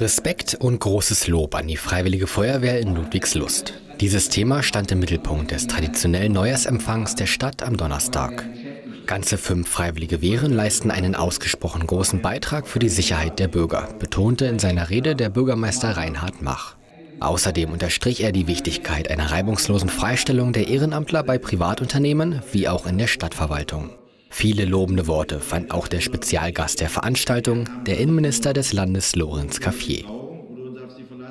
Respekt und großes Lob an die Freiwillige Feuerwehr in Ludwigslust. Dieses Thema stand im Mittelpunkt des traditionellen Neujahrsempfangs der Stadt am Donnerstag. Ganze fünf freiwillige Wehren leisten einen ausgesprochen großen Beitrag für die Sicherheit der Bürger, betonte in seiner Rede der Bürgermeister Reinhard Mach. Außerdem unterstrich er die Wichtigkeit einer reibungslosen Freistellung der Ehrenamtler bei Privatunternehmen wie auch in der Stadtverwaltung. Viele lobende Worte fand auch der Spezialgast der Veranstaltung, der Innenminister des Landes Lorenz Caffier.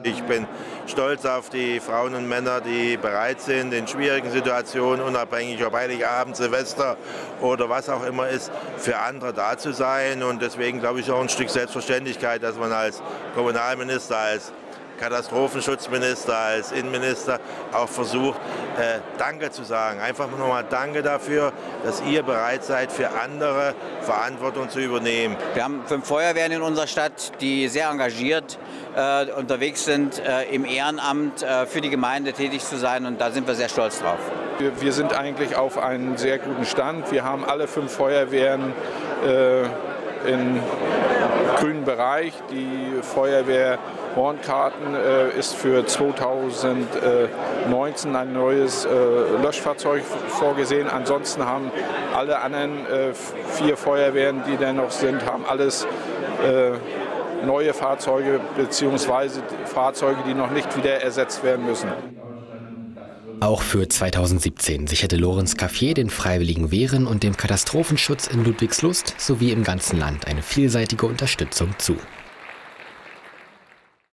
Ich bin stolz auf die Frauen und Männer, die bereit sind, in schwierigen Situationen, unabhängig ob Heiligabend, Silvester oder was auch immer ist, für andere da zu sein. Und deswegen glaube ich auch ein Stück Selbstverständlichkeit, dass man als Kommunalminister, als Katastrophenschutzminister, als Innenminister auch versucht, äh, Danke zu sagen. Einfach nochmal Danke dafür, dass ihr bereit seid, für andere Verantwortung zu übernehmen. Wir haben fünf Feuerwehren in unserer Stadt, die sehr engagiert äh, unterwegs sind, äh, im Ehrenamt äh, für die Gemeinde tätig zu sein. Und da sind wir sehr stolz drauf. Wir, wir sind eigentlich auf einem sehr guten Stand. Wir haben alle fünf Feuerwehren äh, im grünen Bereich. Die Feuerwehr Hornkarten äh, ist für 2019 ein neues äh, Löschfahrzeug vorgesehen. Ansonsten haben alle anderen äh, vier Feuerwehren, die da noch sind, haben alles äh, neue Fahrzeuge bzw. Fahrzeuge, die noch nicht wieder ersetzt werden müssen. Auch für 2017 sicherte Lorenz Caffier den Freiwilligen Wehren und dem Katastrophenschutz in Ludwigslust sowie im ganzen Land eine vielseitige Unterstützung zu.